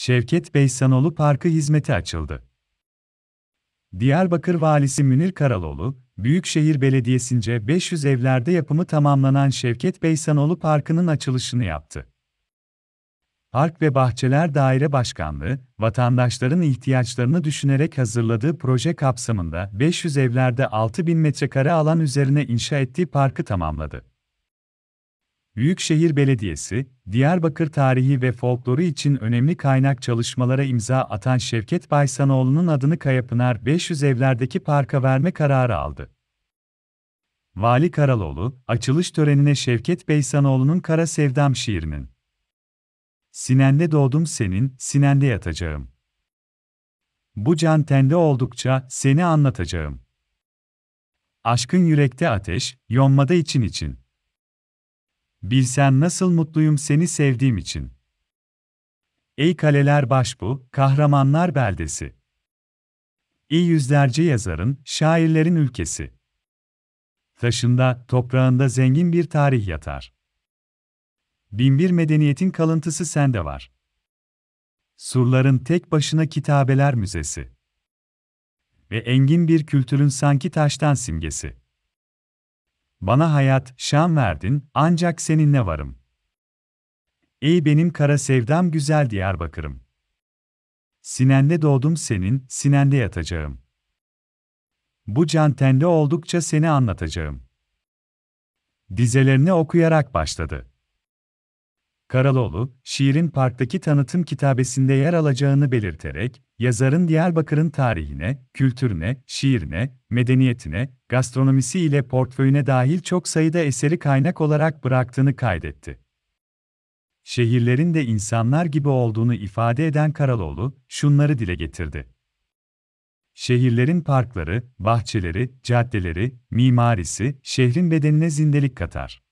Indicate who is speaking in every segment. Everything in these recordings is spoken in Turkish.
Speaker 1: Şevket Beysanoğlu Parkı hizmete açıldı. Diyarbakır Valisi Münir Karaloğlu, Büyükşehir Belediyesi'nce 500 evlerde yapımı tamamlanan Şevket Beysanoğlu Parkı'nın açılışını yaptı. Park ve Bahçeler Daire Başkanlığı, vatandaşların ihtiyaçlarını düşünerek hazırladığı proje kapsamında 500 evlerde 6000 metrekare alan üzerine inşa ettiği parkı tamamladı. Büyükşehir Belediyesi, Diyarbakır tarihi ve folkloru için önemli kaynak çalışmalara imza atan Şevket Baysanoğlu'nun adını Kayapınar 500 evlerdeki parka verme kararı aldı. Vali Karaloğlu, açılış törenine Şevket Beysanoğlu'nun Kara Sevdam şiirinin Sinende doğdum senin, sinende yatacağım. Bu can tende oldukça seni anlatacağım. Aşkın yürekte ateş, yonmada için için. Bilsen nasıl mutluyum seni sevdiğim için. Ey kaleler başbu, kahramanlar beldesi. İyi yüzlerce yazarın, şairlerin ülkesi. Taşında, toprağında zengin bir tarih yatar. Binbir medeniyetin kalıntısı sende var. Surların tek başına kitabeler müzesi. Ve engin bir kültürün sanki taştan simgesi. Bana hayat, şan verdin, ancak seninle varım. Ey benim kara sevdam güzel Diyarbakır'ım. Sinende doğdum senin, sinende yatacağım. Bu can tende oldukça seni anlatacağım. Dizelerini okuyarak başladı. Karaloğlu, şiirin parktaki tanıtım kitabesinde yer alacağını belirterek, yazarın Diyarbakır'ın tarihine, kültürüne, şiirine, medeniyetine, gastronomisi ile portföyüne dahil çok sayıda eseri kaynak olarak bıraktığını kaydetti. Şehirlerin de insanlar gibi olduğunu ifade eden Karaloğlu, şunları dile getirdi. Şehirlerin parkları, bahçeleri, caddeleri, mimarisi, şehrin bedenine zindelik katar.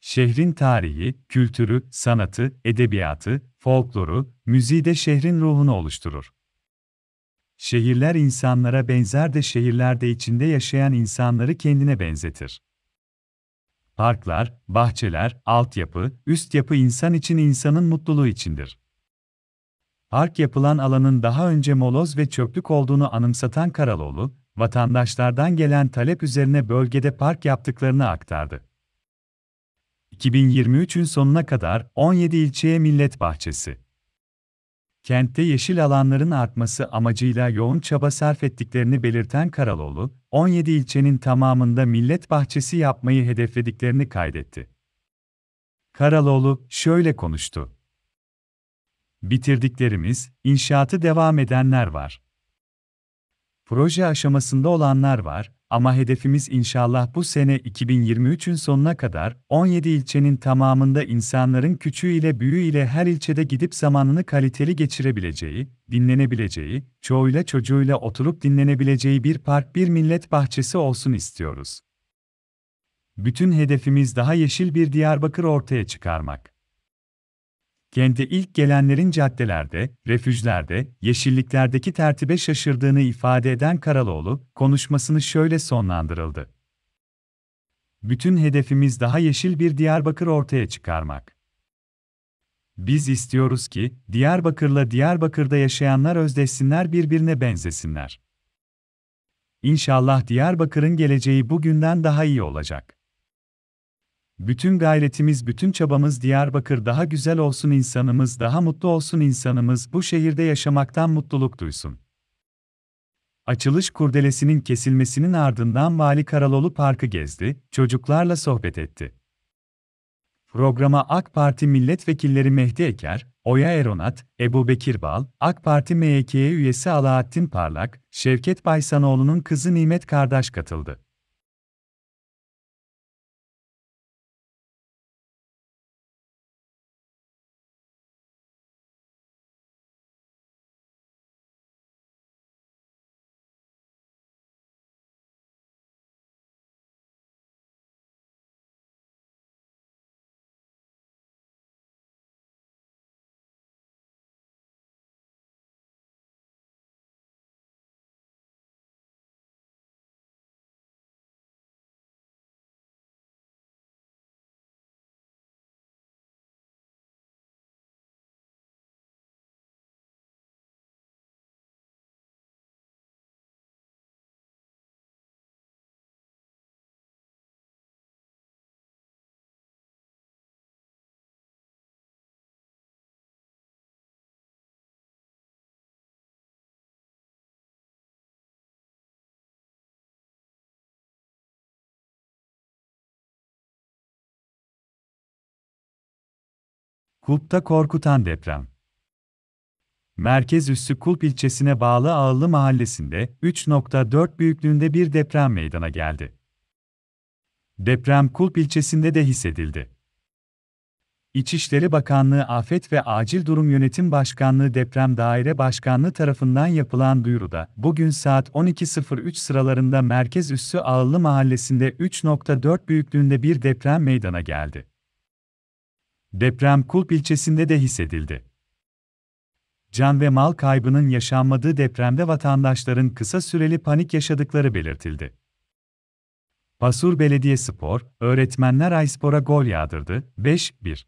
Speaker 1: Şehrin tarihi, kültürü, sanatı, edebiyatı, folkloru, müziği de şehrin ruhunu oluşturur. Şehirler insanlara benzer de şehirlerde içinde yaşayan insanları kendine benzetir. Parklar, bahçeler, altyapı, üst yapı insan için insanın mutluluğu içindir. Park yapılan alanın daha önce moloz ve çöplük olduğunu anımsatan Karaloğlu, vatandaşlardan gelen talep üzerine bölgede park yaptıklarını aktardı. 2023'ün sonuna kadar 17 ilçeye millet bahçesi. Kentte yeşil alanların artması amacıyla yoğun çaba sarf ettiklerini belirten Karaloğlu, 17 ilçenin tamamında millet bahçesi yapmayı hedeflediklerini kaydetti. Karaloğlu şöyle konuştu. Bitirdiklerimiz, inşaatı devam edenler var. Proje aşamasında olanlar var ama hedefimiz inşallah bu sene 2023'ün sonuna kadar 17 ilçenin tamamında insanların küçüğü ile büyüğü ile her ilçede gidip zamanını kaliteli geçirebileceği, dinlenebileceği, çoğuyla çocuğuyla oturup dinlenebileceği bir park bir millet bahçesi olsun istiyoruz. Bütün hedefimiz daha yeşil bir Diyarbakır ortaya çıkarmak. Kente ilk gelenlerin caddelerde, refüjlerde, yeşilliklerdeki tertibe şaşırdığını ifade eden Karaloğlu, konuşmasını şöyle sonlandırıldı. Bütün hedefimiz daha yeşil bir Diyarbakır ortaya çıkarmak. Biz istiyoruz ki, Diyarbakır'la Diyarbakır'da yaşayanlar özdeşsinler birbirine benzesinler. İnşallah Diyarbakır'ın geleceği bugünden daha iyi olacak. Bütün gayretimiz, bütün çabamız Diyarbakır daha güzel olsun insanımız, daha mutlu olsun insanımız, bu şehirde yaşamaktan mutluluk duysun. Açılış kurdelesinin kesilmesinin ardından Vali Karaloğlu Parkı gezdi, çocuklarla sohbet etti. Programa AK Parti milletvekilleri Mehdi Eker, Oya Eronat, Ebu Bekir Bal, AK Parti MYK üyesi Alaaddin Parlak, Şevket Baysanoğlu'nun kızı Nimet Kardeş katıldı. Kulp'ta korkutan deprem. Merkez üssü Kulp ilçesine bağlı Ağıllı mahallesinde 3.4 büyüklüğünde bir deprem meydana geldi. Deprem Kulp ilçesinde de hissedildi. İçişleri Bakanlığı Afet ve Acil Durum Yönetim Başkanlığı Deprem Daire Başkanlığı tarafından yapılan duyuruda, bugün saat 12.03 sıralarında merkez üssü Ağıllı mahallesinde 3.4 büyüklüğünde bir deprem meydana geldi. Deprem Kulp ilçesinde de hissedildi. Can ve mal kaybının yaşanmadığı depremde vatandaşların kısa süreli panik yaşadıkları belirtildi. Pasur Belediyespor, öğretmenler Ayspor'a gol yağdırdı, 5-1.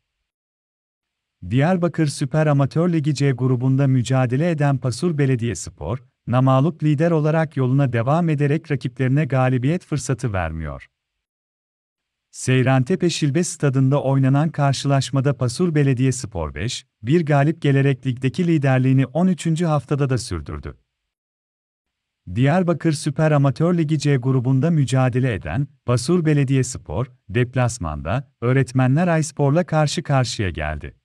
Speaker 1: Diyarbakır Süper Amatör Ligi C grubunda mücadele eden Pasur Belediyespor, namalup lider olarak yoluna devam ederek rakiplerine galibiyet fırsatı vermiyor. Seyrantepe Şilbe Stadında oynanan karşılaşmada Pasur Belediyespor 5, bir galip gelerek ligdeki liderliğini 13. haftada da sürdürdü. Diyarbakır Süper Amatör Ligi C grubunda mücadele eden Pasur Belediyespor, deplasmanda Öğretmenler Ayspor'la karşı karşıya geldi.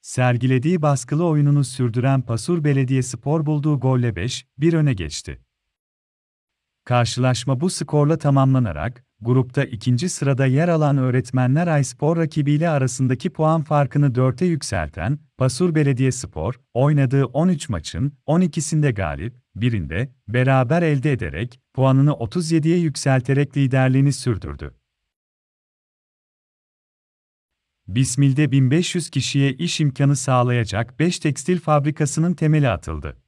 Speaker 1: Sergilediği baskılı oyununu sürdüren Pasur Belediyespor bulduğu golle 5-1 öne geçti. Karşılaşma bu skorla tamamlanarak, grupta ikinci sırada yer alan Öğretmenler Ayspor rakibiyle arasındaki puan farkını 4'e yükselten Pasur Belediyespor, oynadığı 13 maçın 12'sinde galip, birinde beraber elde ederek puanını 37'ye yükselterek liderliğini sürdürdü. Bismil'de 1500 kişiye iş imkanı sağlayacak 5 tekstil fabrikasının temeli atıldı.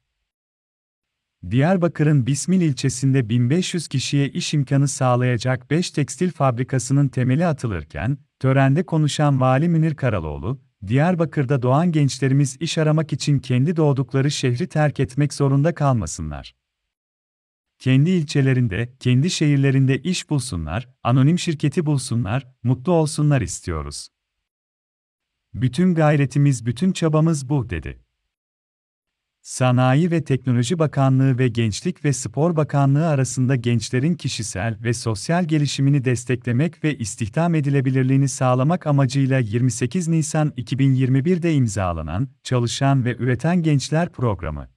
Speaker 1: Diyarbakır'ın Bismil ilçesinde 1500 kişiye iş imkanı sağlayacak 5 tekstil fabrikasının temeli atılırken, törende konuşan Vali Münir Karaloğlu, Diyarbakır'da doğan gençlerimiz iş aramak için kendi doğdukları şehri terk etmek zorunda kalmasınlar. Kendi ilçelerinde, kendi şehirlerinde iş bulsunlar, anonim şirketi bulsunlar, mutlu olsunlar istiyoruz. Bütün gayretimiz, bütün çabamız bu, dedi. Sanayi ve Teknoloji Bakanlığı ve Gençlik ve Spor Bakanlığı arasında gençlerin kişisel ve sosyal gelişimini desteklemek ve istihdam edilebilirliğini sağlamak amacıyla 28 Nisan 2021'de imzalanan Çalışan ve Üreten Gençler Programı.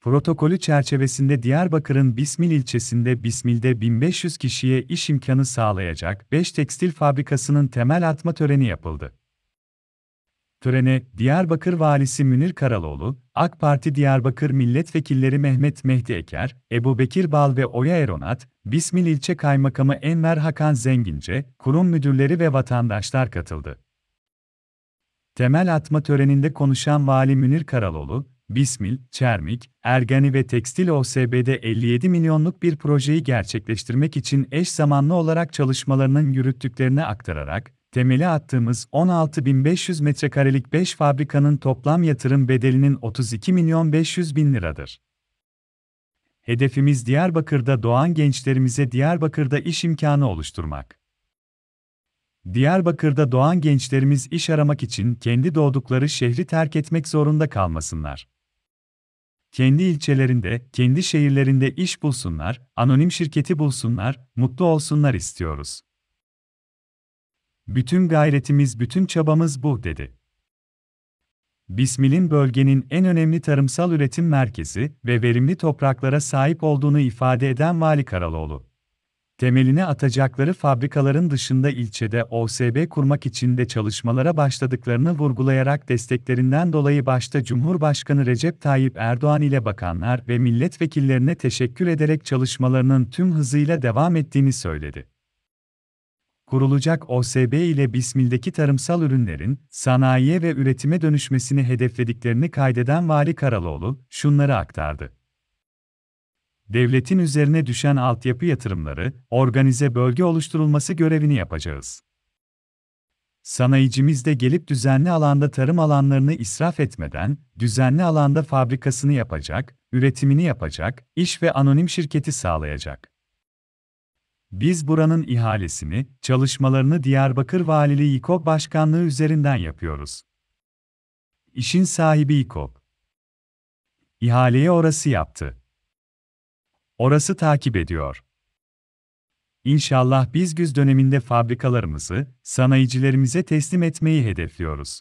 Speaker 1: Protokolü çerçevesinde Diyarbakır'ın Bismil ilçesinde Bismil'de 1500 kişiye iş imkanı sağlayacak 5 tekstil fabrikasının temel atma töreni yapıldı. Törene, Diyarbakır Valisi Münir Karaloğlu, AK Parti Diyarbakır Milletvekilleri Mehmet Mehdi Eker, Ebu Bekir Bal ve Oya Eronat, Bismil İlçe Kaymakamı Enver Hakan Zengince, kurum müdürleri ve vatandaşlar katıldı. Temel atma töreninde konuşan Vali Münir Karaloğlu, Bismil, Çermik, Ergani ve Tekstil OSB'de 57 milyonluk bir projeyi gerçekleştirmek için eş zamanlı olarak çalışmalarının yürüttüklerini aktararak, temeli attığımız 16.500 metrekarelik 5 fabrikanın toplam yatırım bedelinin 32 milyon 500 bin liradır. Hedefimiz Diyarbakır'da doğan gençlerimize Diyarbakır'da iş imkanı oluşturmak. Diyarbakır'da doğan gençlerimiz iş aramak için kendi doğdukları şehri terk etmek zorunda kalmasınlar. Kendi ilçelerinde, kendi şehirlerinde iş bulsunlar, anonim şirketi bulsunlar, mutlu olsunlar istiyoruz. Bütün gayretimiz, bütün çabamız bu, dedi. Bismil'in bölgenin en önemli tarımsal üretim merkezi ve verimli topraklara sahip olduğunu ifade eden Vali Karaloğlu. Temelini atacakları fabrikaların dışında ilçede OSB kurmak için de çalışmalara başladıklarını vurgulayarak desteklerinden dolayı başta Cumhurbaşkanı Recep Tayyip Erdoğan ile bakanlar ve milletvekillerine teşekkür ederek çalışmalarının tüm hızıyla devam ettiğini söyledi kurulacak OSB ile Bismil'deki tarımsal ürünlerin sanayiye ve üretime dönüşmesini hedeflediklerini kaydeden Vali Karaloğlu şunları aktardı. Devletin üzerine düşen altyapı yatırımları, organize bölge oluşturulması görevini yapacağız. Sanayicimiz de gelip düzenli alanda tarım alanlarını israf etmeden, düzenli alanda fabrikasını yapacak, üretimini yapacak, iş ve anonim şirketi sağlayacak. Biz buranın ihalesini, çalışmalarını Diyarbakır Valiliği İKOP Başkanlığı üzerinden yapıyoruz. İşin sahibi İKOP. İhaleyi orası yaptı. Orası takip ediyor. İnşallah biz güz döneminde fabrikalarımızı sanayicilerimize teslim etmeyi hedefliyoruz.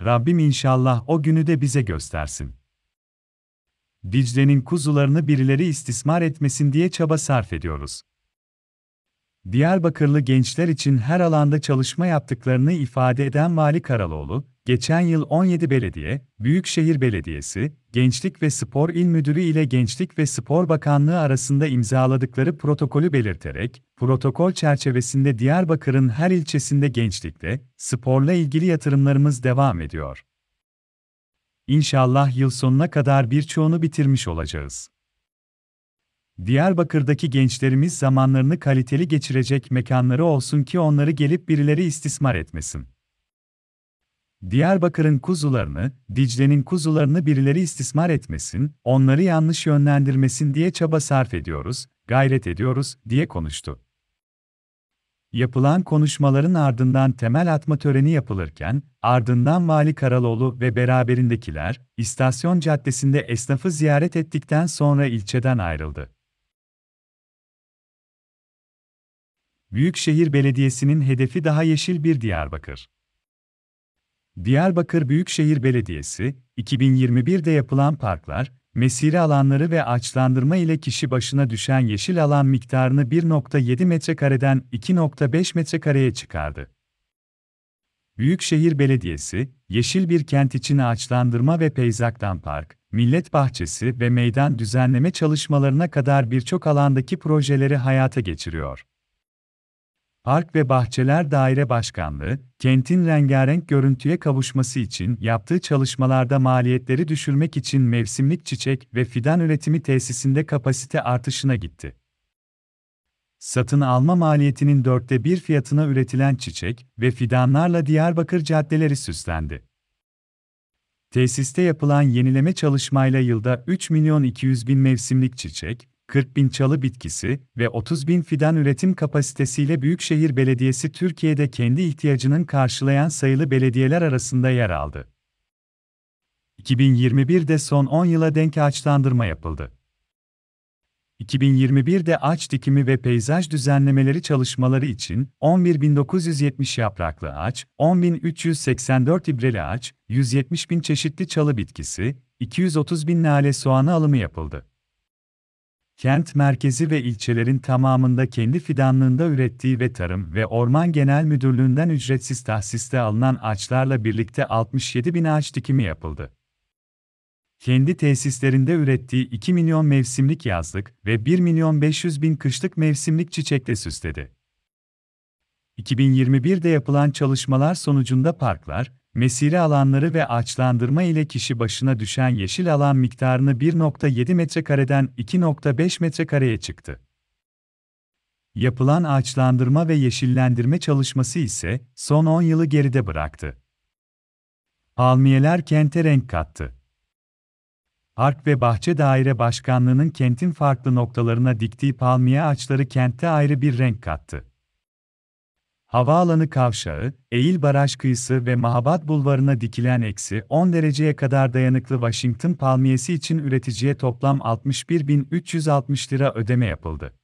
Speaker 1: Rabbim inşallah o günü de bize göstersin. Dicle'nin kuzularını birileri istismar etmesin diye çaba sarf ediyoruz. Diyarbakırlı gençler için her alanda çalışma yaptıklarını ifade eden Vali Karaloğlu, geçen yıl 17 belediye, Büyükşehir Belediyesi, Gençlik ve Spor İl Müdürü ile Gençlik ve Spor Bakanlığı arasında imzaladıkları protokolü belirterek, protokol çerçevesinde Diyarbakır'ın her ilçesinde gençlikle, sporla ilgili yatırımlarımız devam ediyor. İnşallah yıl sonuna kadar birçoğunu bitirmiş olacağız. Diyarbakır'daki gençlerimiz zamanlarını kaliteli geçirecek mekanları olsun ki onları gelip birileri istismar etmesin. Diyarbakır'ın kuzularını, Dicle'nin kuzularını birileri istismar etmesin, onları yanlış yönlendirmesin diye çaba sarf ediyoruz, gayret ediyoruz, diye konuştu. Yapılan konuşmaların ardından temel atma töreni yapılırken, ardından Vali Karaloğlu ve beraberindekiler, istasyon caddesinde esnafı ziyaret ettikten sonra ilçeden ayrıldı. Büyükşehir Belediyesi'nin hedefi daha yeşil bir Diyarbakır. Diyarbakır Büyükşehir Belediyesi, 2021'de yapılan parklar, mesire alanları ve ağaçlandırma ile kişi başına düşen yeşil alan miktarını 1.7 metrekareden 2.5 metrekareye çıkardı. Büyükşehir Belediyesi, yeşil bir kent için ağaçlandırma ve peyzaktan park, millet bahçesi ve meydan düzenleme çalışmalarına kadar birçok alandaki projeleri hayata geçiriyor. Park ve Bahçeler Daire Başkanlığı, kentin rengarenk görüntüye kavuşması için yaptığı çalışmalarda maliyetleri düşürmek için mevsimlik çiçek ve fidan üretimi tesisinde kapasite artışına gitti. Satın alma maliyetinin dörtte bir fiyatına üretilen çiçek ve fidanlarla Diyarbakır caddeleri süslendi. Tesiste yapılan yenileme çalışmayla yılda 3 milyon 200 bin mevsimlik çiçek, 40 bin çalı bitkisi ve 30 bin fidan üretim kapasitesiyle Büyükşehir Belediyesi Türkiye'de kendi ihtiyacının karşılayan sayılı belediyeler arasında yer aldı. 2021'de son 10 yıla denk ağaçlandırma yapıldı. 2021'de ağaç dikimi ve peyzaj düzenlemeleri çalışmaları için 11.970 yapraklı ağaç, 10.384 ibreli ağaç, 170.000 çeşitli çalı bitkisi, 230.000 nale soğanı alımı yapıldı. Kent merkezi ve ilçelerin tamamında kendi fidanlığında ürettiği ve Tarım ve Orman Genel Müdürlüğü'nden ücretsiz tahsiste alınan ağaçlarla birlikte 67 bin ağaç dikimi yapıldı. Kendi tesislerinde ürettiği 2 milyon mevsimlik yazlık ve 1 milyon 500 bin kışlık mevsimlik çiçekle süsledi. 2021'de yapılan çalışmalar sonucunda parklar, mesire alanları ve ağaçlandırma ile kişi başına düşen yeşil alan miktarını 1.7 metrekareden 2.5 metrekareye çıktı. Yapılan ağaçlandırma ve yeşillendirme çalışması ise son 10 yılı geride bıraktı. Palmiyeler kente renk kattı. Park ve Bahçe Daire Başkanlığı'nın kentin farklı noktalarına diktiği palmiye ağaçları kentte ayrı bir renk kattı. Havaalanı kavşağı, Eğil Baraj kıyısı ve Mahabat Bulvarı'na dikilen eksi 10 dereceye kadar dayanıklı Washington palmiyesi için üreticiye toplam 61.360 lira ödeme yapıldı.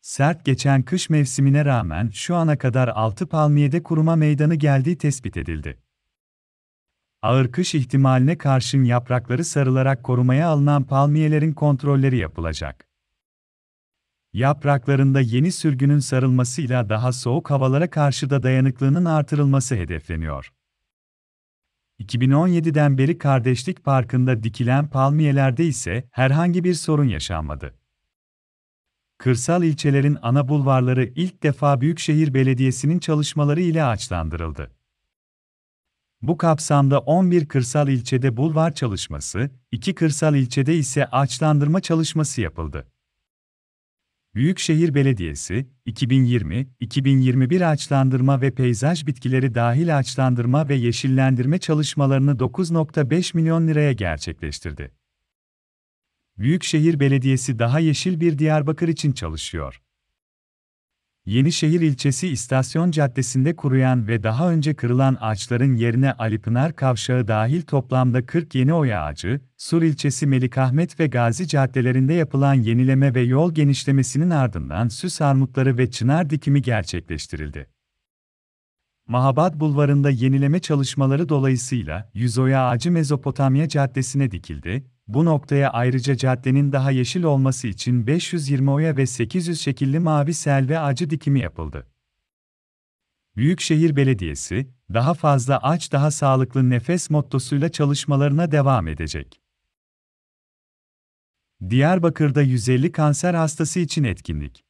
Speaker 1: Sert geçen kış mevsimine rağmen şu ana kadar 6 palmiyede kuruma meydanı geldiği tespit edildi. Ağır kış ihtimaline karşın yaprakları sarılarak korumaya alınan palmiyelerin kontrolleri yapılacak. Yapraklarında yeni sürgünün sarılmasıyla daha soğuk havalara karşı da dayanıklılığının artırılması hedefleniyor. 2017'den beri Kardeşlik Parkı'nda dikilen palmiyelerde ise herhangi bir sorun yaşanmadı. Kırsal ilçelerin ana bulvarları ilk defa Büyükşehir Belediyesi'nin çalışmaları ile ağaçlandırıldı. Bu kapsamda 11 kırsal ilçede bulvar çalışması, 2 kırsal ilçede ise ağaçlandırma çalışması yapıldı. Büyükşehir Belediyesi, 2020-2021 ağaçlandırma ve peyzaj bitkileri dahil ağaçlandırma ve yeşillendirme çalışmalarını 9.5 milyon liraya gerçekleştirdi. Büyükşehir Belediyesi daha yeşil bir Diyarbakır için çalışıyor. Yenişehir ilçesi İstasyon Caddesi'nde kuruyan ve daha önce kırılan ağaçların yerine Alipınar Kavşağı dahil toplamda 40 yeni oya ağacı, Sur ilçesi Melikahmet ve Gazi caddelerinde yapılan yenileme ve yol genişlemesinin ardından süs armutları ve çınar dikimi gerçekleştirildi. Mahabat Bulvarı'nda yenileme çalışmaları dolayısıyla 100 oya ağacı Mezopotamya Caddesi'ne dikildi, bu noktaya ayrıca caddenin daha yeşil olması için 520 oya ve 800 şekilli mavi selve ağacı dikimi yapıldı. Büyükşehir Belediyesi, daha fazla ağaç daha sağlıklı nefes mottosuyla çalışmalarına devam edecek. Diyarbakır'da 150 kanser hastası için etkinlik.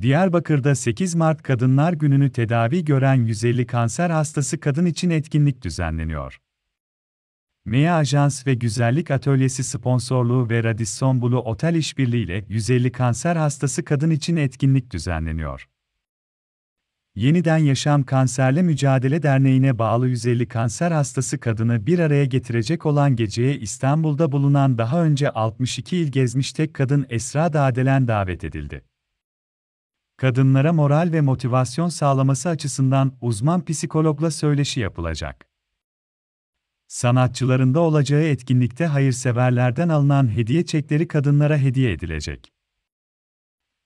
Speaker 1: Diyarbakır'da 8 Mart Kadınlar Günü'nü tedavi gören 150 kanser hastası kadın için etkinlik düzenleniyor. MEA Ajans ve Güzellik Atölyesi sponsorluğu ve Radisson Blu Otel işbirliğiyle 150 kanser hastası kadın için etkinlik düzenleniyor. Yeniden Yaşam Kanserle Mücadele Derneği'ne bağlı 150 kanser hastası kadını bir araya getirecek olan geceye İstanbul'da bulunan daha önce 62 il gezmiş tek kadın Esra Dağdelen davet edildi. Kadınlara moral ve motivasyon sağlaması açısından uzman psikologla söyleşi yapılacak. Sanatçılarında olacağı etkinlikte hayırseverlerden alınan hediye çekleri kadınlara hediye edilecek.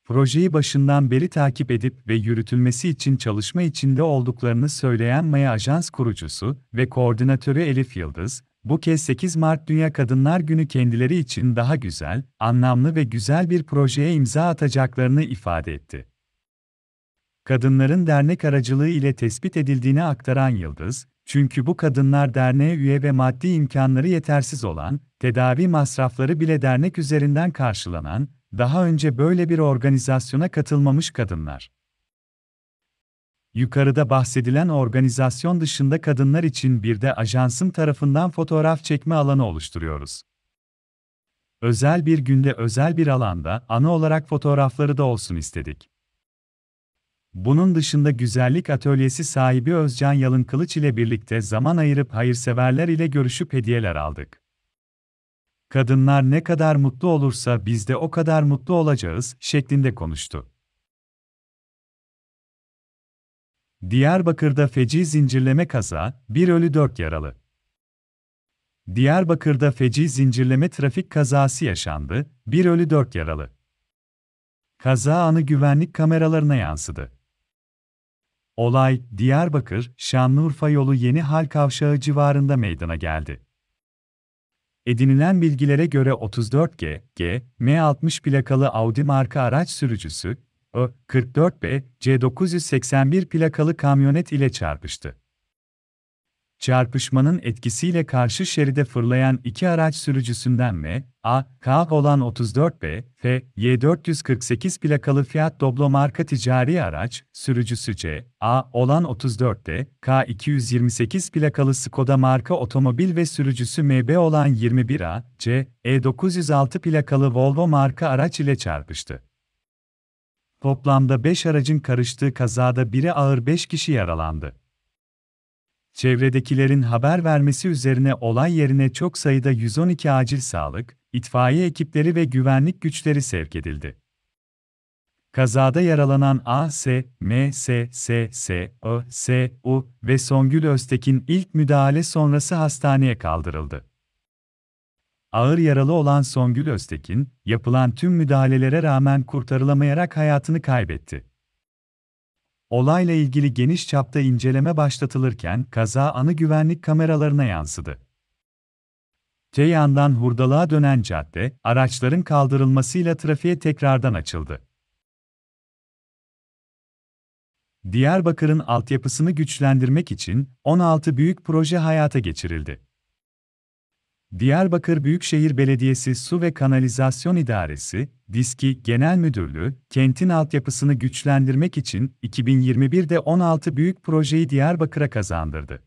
Speaker 1: Projeyi başından beri takip edip ve yürütülmesi için çalışma içinde olduklarını söyleyen Maya Ajans kurucusu ve koordinatörü Elif Yıldız, bu kez 8 Mart Dünya Kadınlar Günü kendileri için daha güzel, anlamlı ve güzel bir projeye imza atacaklarını ifade etti. Kadınların dernek aracılığı ile tespit edildiğini aktaran Yıldız, çünkü bu kadınlar derneğe üye ve maddi imkanları yetersiz olan, tedavi masrafları bile dernek üzerinden karşılanan, daha önce böyle bir organizasyona katılmamış kadınlar. Yukarıda bahsedilen organizasyon dışında kadınlar için bir de ajansım tarafından fotoğraf çekme alanı oluşturuyoruz. Özel bir günde özel bir alanda anı olarak fotoğrafları da olsun istedik. Bunun dışında güzellik atölyesi sahibi Özcan Yalın Kılıç ile birlikte zaman ayırıp hayırseverler ile görüşüp hediyeler aldık. Kadınlar ne kadar mutlu olursa biz de o kadar mutlu olacağız şeklinde konuştu. Diyarbakır'da feci zincirleme kaza, 1 ölü 4 yaralı. Diyarbakır'da feci zincirleme trafik kazası yaşandı, 1 ölü 4 yaralı. Kaza anı güvenlik kameralarına yansıdı. Olay, Diyarbakır, Şanlıurfa yolu Yeni Hal Kavşağı civarında meydana geldi. Edinilen bilgilere göre 34G, G, M60 plakalı Audi marka araç sürücüsü, Ö, 44B, C981 plakalı kamyonet ile çarpıştı. Çarpışmanın etkisiyle karşı şeride fırlayan iki araç sürücüsünden M, A, K olan 34B, F, Y448 plakalı Fiat Doblo marka ticari araç, sürücüsü C, A olan 34D, K 228 plakalı Skoda marka otomobil ve sürücüsü MB olan 21A, C, E906 plakalı Volvo marka araç ile çarpıştı. Toplamda 5 aracın karıştığı kazada biri ağır 5 kişi yaralandı. Çevredekilerin haber vermesi üzerine olay yerine çok sayıda 112 acil sağlık, itfaiye ekipleri ve güvenlik güçleri sevk edildi. Kazada yaralanan A, S, M, S, S, S, Ö, S, U ve Songül Öztekin ilk müdahale sonrası hastaneye kaldırıldı. Ağır yaralı olan Songül Öztekin, yapılan tüm müdahalelere rağmen kurtarılamayarak hayatını kaybetti. Olayla ilgili geniş çapta inceleme başlatılırken kaza anı güvenlik kameralarına yansıdı. Te yandan hurdalığa dönen cadde, araçların kaldırılmasıyla trafiğe tekrardan açıldı. Diyarbakır'ın altyapısını güçlendirmek için 16 büyük proje hayata geçirildi. Diyarbakır Büyükşehir Belediyesi Su ve Kanalizasyon İdaresi, DİSKİ Genel Müdürlüğü, kentin altyapısını güçlendirmek için 2021'de 16 büyük projeyi Diyarbakır'a kazandırdı.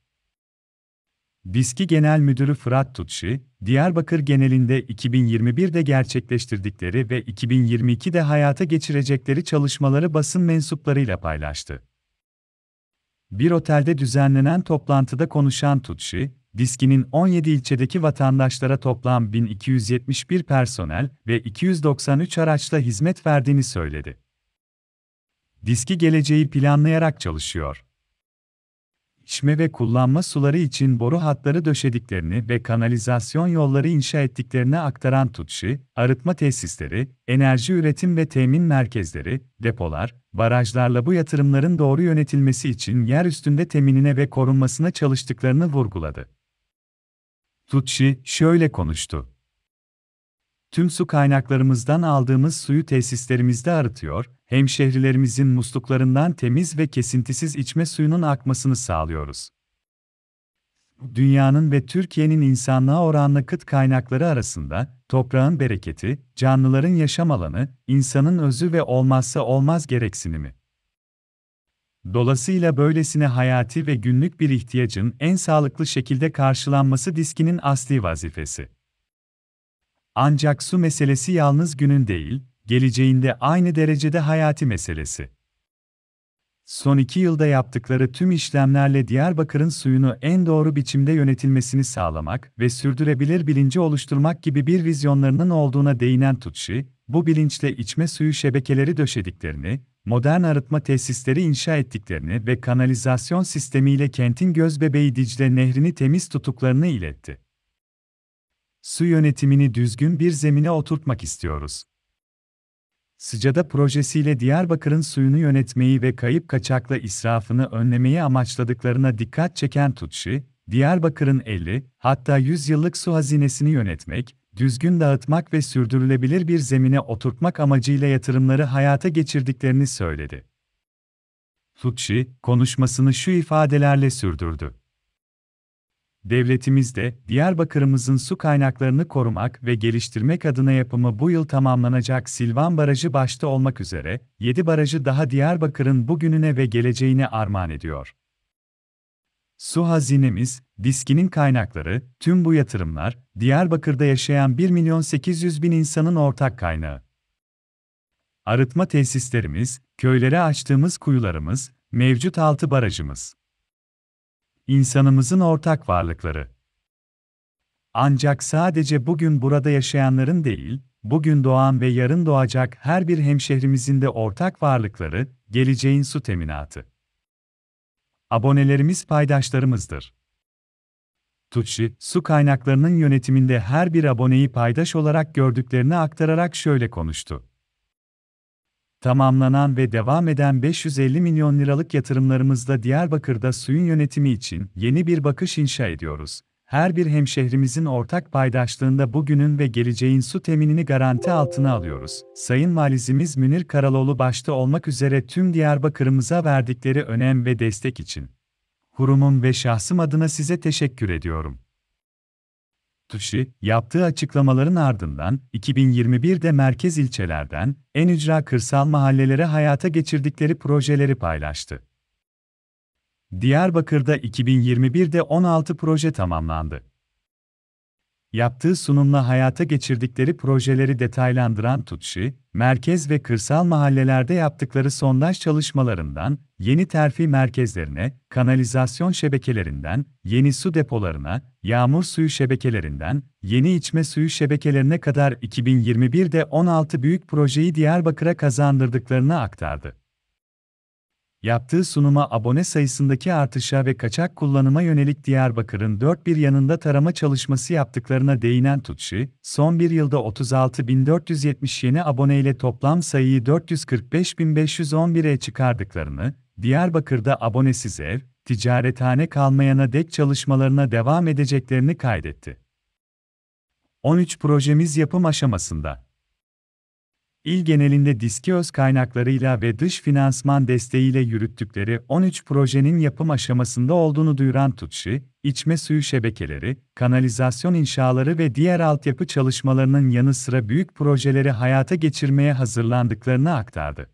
Speaker 1: DİSKİ Genel Müdürü Fırat Tutşi, Diyarbakır genelinde 2021'de gerçekleştirdikleri ve 2022'de hayata geçirecekleri çalışmaları basın mensuplarıyla paylaştı. Bir otelde düzenlenen toplantıda konuşan Tutşi, Diski'nin 17 ilçedeki vatandaşlara toplam 1271 personel ve 293 araçla hizmet verdiğini söyledi. diski geleceği planlayarak çalışıyor. İçme ve kullanma suları için boru hatları döşediklerini ve kanalizasyon yolları inşa ettiklerini aktaran TUTŞİ, arıtma tesisleri, enerji üretim ve temin merkezleri, depolar, barajlarla bu yatırımların doğru yönetilmesi için yer üstünde teminine ve korunmasına çalıştıklarını vurguladı. TUTŞİ şöyle konuştu. Tüm su kaynaklarımızdan aldığımız suyu tesislerimizde arıtıyor, hemşehrilerimizin musluklarından temiz ve kesintisiz içme suyunun akmasını sağlıyoruz. Dünyanın ve Türkiye'nin insanlığa oranla kıt kaynakları arasında, toprağın bereketi, canlıların yaşam alanı, insanın özü ve olmazsa olmaz gereksinimi. Dolayısıyla böylesine hayati ve günlük bir ihtiyacın en sağlıklı şekilde karşılanması diskinin asli vazifesi. Ancak su meselesi yalnız günün değil, geleceğinde aynı derecede hayati meselesi. Son iki yılda yaptıkları tüm işlemlerle Diyarbakır'ın suyunu en doğru biçimde yönetilmesini sağlamak ve sürdürebilir bilinci oluşturmak gibi bir vizyonlarının olduğuna değinen Tutşi, bu bilinçle içme suyu şebekeleri döşediklerini, modern arıtma tesisleri inşa ettiklerini ve kanalizasyon sistemiyle kentin gözbebeği Dicle Nehri'ni temiz tutuklarını iletti. Su yönetimini düzgün bir zemine oturtmak istiyoruz. Sıcada projesiyle Diyarbakır'ın suyunu yönetmeyi ve kayıp kaçakla israfını önlemeyi amaçladıklarına dikkat çeken Tutşi, Diyarbakır'ın 50, hatta 100 yıllık su hazinesini yönetmek, düzgün dağıtmak ve sürdürülebilir bir zemine oturtmak amacıyla yatırımları hayata geçirdiklerini söyledi. Tutşi, konuşmasını şu ifadelerle sürdürdü. Devletimiz de, Diyarbakır'ımızın su kaynaklarını korumak ve geliştirmek adına yapımı bu yıl tamamlanacak Silvan Barajı başta olmak üzere, 7 barajı daha Diyarbakır'ın bugününe ve geleceğine armağan ediyor. Su hazinemiz, diskinin kaynakları, tüm bu yatırımlar, Diyarbakır'da yaşayan 1 milyon 800 bin insanın ortak kaynağı. Arıtma tesislerimiz, köylere açtığımız kuyularımız, mevcut altı barajımız. İnsanımızın ortak varlıkları. Ancak sadece bugün burada yaşayanların değil, bugün doğan ve yarın doğacak her bir hemşehrimizin de ortak varlıkları, geleceğin su teminatı. Abonelerimiz paydaşlarımızdır. Tutşi, su kaynaklarının yönetiminde her bir aboneyi paydaş olarak gördüklerini aktararak şöyle konuştu. Tamamlanan ve devam eden 550 milyon liralık yatırımlarımızla Diyarbakır'da suyun yönetimi için yeni bir bakış inşa ediyoruz. Her bir hemşehrimizin ortak paydaşlığında bugünün ve geleceğin su teminini garanti altına alıyoruz. Sayın Valizimiz Münir Karaloğlu başta olmak üzere tüm Diyarbakır'ımıza verdikleri önem ve destek için. Kurumum ve şahsım adına size teşekkür ediyorum. TÜŞİ, yaptığı açıklamaların ardından 2021'de merkez ilçelerden en ücra kırsal mahallelere hayata geçirdikleri projeleri paylaştı. Diyarbakır'da 2021'de 16 proje tamamlandı. Yaptığı sunumla hayata geçirdikleri projeleri detaylandıran TUTŞİ, merkez ve kırsal mahallelerde yaptıkları sondaj çalışmalarından, yeni terfi merkezlerine, kanalizasyon şebekelerinden, yeni su depolarına, yağmur suyu şebekelerinden, yeni içme suyu şebekelerine kadar 2021'de 16 büyük projeyi Diyarbakır'a kazandırdıklarını aktardı. Yaptığı sunuma abone sayısındaki artışa ve kaçak kullanıma yönelik Diyarbakır'ın dört bir yanında tarama çalışması yaptıklarına değinen Tutşi, son bir yılda 36.470 yeni aboneyle toplam sayıyı 445.511'e çıkardıklarını, Diyarbakır'da abonesiz ev, ticarethane kalmayana dek çalışmalarına devam edeceklerini kaydetti. 13 projemiz yapım aşamasında. İl genelinde diski öz kaynaklarıyla ve dış finansman desteğiyle yürüttükleri 13 projenin yapım aşamasında olduğunu duyuran TUTŞİ, içme suyu şebekeleri, kanalizasyon inşaları ve diğer altyapı çalışmalarının yanı sıra büyük projeleri hayata geçirmeye hazırlandıklarını aktardı.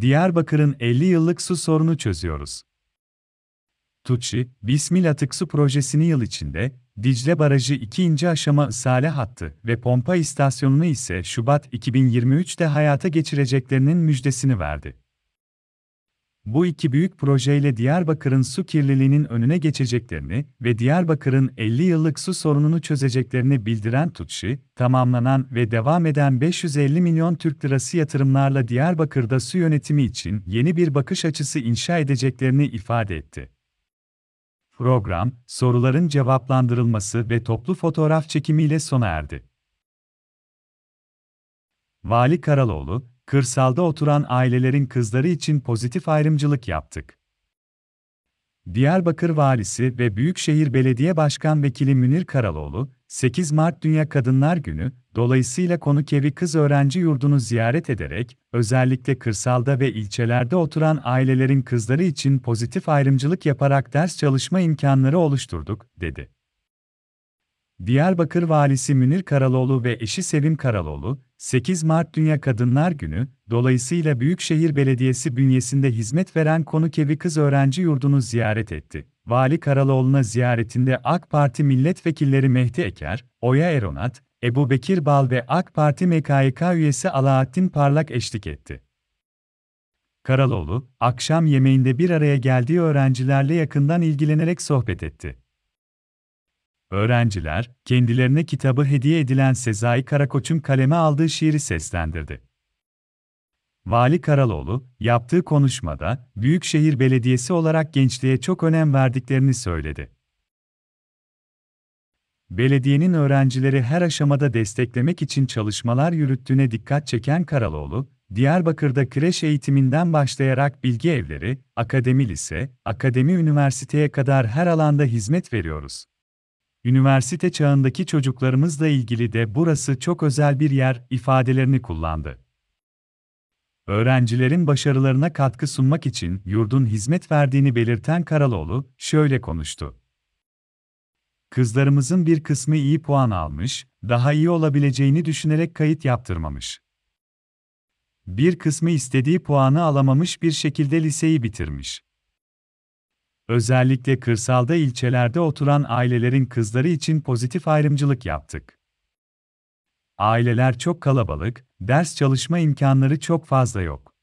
Speaker 1: Diyarbakır'ın 50 yıllık su sorunu çözüyoruz. TUTŞİ, Bismil Atık Su Projesi'ni yıl içinde, Dicle Barajı ikinci aşama ısale hattı ve pompa istasyonunu ise Şubat 2023'te hayata geçireceklerinin müjdesini verdi. bu iki büyük projeyle Diyarbakır'ın su kirliliğinin önüne geçeceklerini ve Diyarbakır'ın 50 yıllık su sorununu çözeceklerini bildiren TUTŞİ, tamamlanan ve devam eden 550 milyon Türk lirası yatırımlarla Diyarbakır'da su yönetimi için yeni bir bakış açısı inşa edeceklerini ifade etti. Program, soruların cevaplandırılması ve toplu fotoğraf çekimiyle sona erdi. Vali Karaloğlu, kırsalda oturan ailelerin kızları için pozitif ayrımcılık yaptık. Diyarbakır Valisi ve Büyükşehir Belediye Başkan Vekili Münir Karaloğlu, 8 Mart Dünya Kadınlar Günü, dolayısıyla Konukevi Kız Öğrenci Yurdu'nu ziyaret ederek, özellikle kırsalda ve ilçelerde oturan ailelerin kızları için pozitif ayrımcılık yaparak ders çalışma imkanları oluşturduk, dedi. Diyarbakır Valisi Münir Karaloğlu ve eşi Sevim Karaloğlu, 8 Mart Dünya Kadınlar Günü, dolayısıyla Büyükşehir Belediyesi bünyesinde hizmet veren Konukevi Kız Öğrenci Yurdu'nu ziyaret etti. Vali Karaloğlu'na ziyaretinde AK Parti milletvekilleri Mehdi Eker, Oya Eronat, Ebu Bekir Bal ve AK Parti MKYK üyesi Alaaddin Parlak eşlik etti. Karaloğlu, akşam yemeğinde bir araya geldiği öğrencilerle yakından ilgilenerek sohbet etti. Öğrenciler, kendilerine kitabı hediye edilen Sezai Karakoç'un kaleme aldığı şiiri seslendirdi. Vali Karaloğlu, yaptığı konuşmada, Büyükşehir Belediyesi olarak gençliğe çok önem verdiklerini söyledi. Belediyenin öğrencileri her aşamada desteklemek için çalışmalar yürüttüğüne dikkat çeken Karaloğlu, Diyarbakır'da kreş eğitiminden başlayarak bilgi evleri, akademi lise, akademi üniversiteye kadar her alanda hizmet veriyoruz. Üniversite çağındaki çocuklarımızla ilgili de burası çok özel bir yer ifadelerini kullandı. Öğrencilerin başarılarına katkı sunmak için yurdun hizmet verdiğini belirten Karaloğlu şöyle konuştu. Kızlarımızın bir kısmı iyi puan almış, daha iyi olabileceğini düşünerek kayıt yaptırmamış. Bir kısmı istediği puanı alamamış bir şekilde liseyi bitirmiş. Özellikle kırsalda ilçelerde oturan ailelerin kızları için pozitif ayrımcılık yaptık. Aileler çok kalabalık, ders çalışma imkanları çok fazla yok.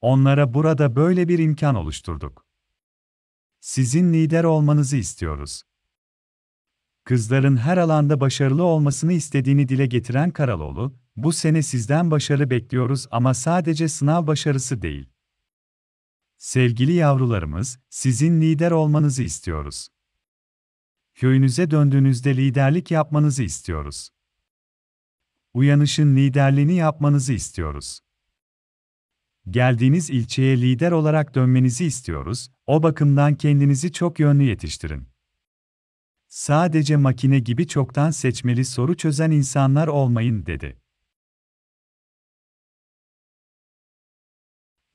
Speaker 1: Onlara burada böyle bir imkan oluşturduk. Sizin lider olmanızı istiyoruz. Kızların her alanda başarılı olmasını istediğini dile getiren Karaloğlu, bu sene sizden başarı bekliyoruz ama sadece sınav başarısı değil. Sevgili yavrularımız, sizin lider olmanızı istiyoruz. Köyünüze döndüğünüzde liderlik yapmanızı istiyoruz. Uyanışın liderliğini yapmanızı istiyoruz. Geldiğiniz ilçeye lider olarak dönmenizi istiyoruz, o bakımdan kendinizi çok yönlü yetiştirin. Sadece makine gibi çoktan seçmeli soru çözen insanlar olmayın dedi.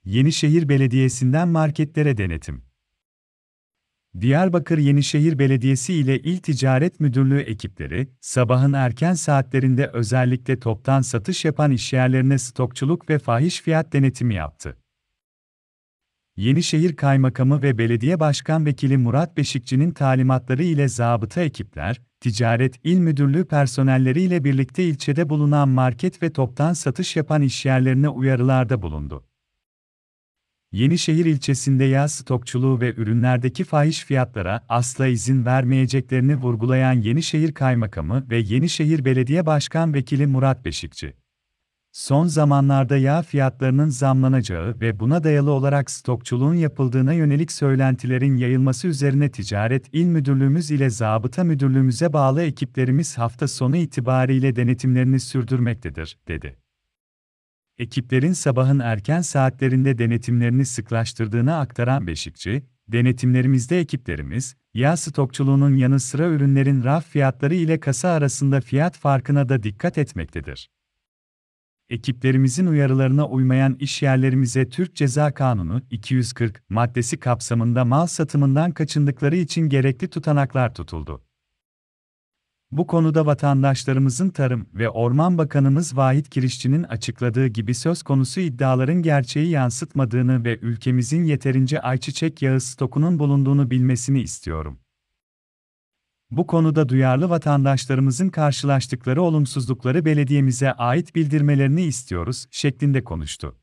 Speaker 1: Yenişehir Belediyesi'nden marketlere denetim. Diyarbakır Yenişehir Belediyesi ile İl Ticaret Müdürlüğü ekipleri, sabahın erken saatlerinde özellikle toptan satış yapan işyerlerine stokçuluk ve fahiş fiyat denetimi yaptı. Yenişehir Kaymakamı ve Belediye Başkan Vekili Murat Beşikçi'nin talimatları ile zabıta ekipler, Ticaret İl Müdürlüğü personelleriyle birlikte ilçede bulunan market ve toptan satış yapan işyerlerine uyarılarda bulundu. Yenişehir ilçesinde yağ stokçuluğu ve ürünlerdeki fahiş fiyatlara asla izin vermeyeceklerini vurgulayan Yenişehir Kaymakamı ve Yenişehir Belediye Başkan Vekili Murat Beşikçi. Son zamanlarda yağ fiyatlarının zamlanacağı ve buna dayalı olarak stokçuluğun yapıldığına yönelik söylentilerin yayılması üzerine Ticaret İl Müdürlüğümüz ile Zabıta Müdürlüğümüze bağlı ekiplerimiz hafta sonu itibariyle denetimlerini sürdürmektedir, dedi ekiplerin sabahın erken saatlerinde denetimlerini sıklaştırdığını aktaran Beşikçi, denetimlerimizde ekiplerimiz, yağ stokçuluğunun yanı sıra ürünlerin raf fiyatları ile kasa arasında fiyat farkına da dikkat etmektedir. Ekiplerimizin uyarılarına uymayan işyerlerimize Türk Ceza Kanunu 240 maddesi kapsamında mal satımından kaçındıkları için gerekli tutanaklar tutuldu. Bu konuda vatandaşlarımızın Tarım ve Orman Bakanımız Vahit Kirişçi'nin açıkladığı gibi söz konusu iddiaların gerçeği yansıtmadığını ve ülkemizin yeterince ayçiçek yağı stokunun bulunduğunu bilmesini istiyorum. Bu konuda duyarlı vatandaşlarımızın karşılaştıkları olumsuzlukları belediyemize ait bildirmelerini istiyoruz şeklinde konuştu.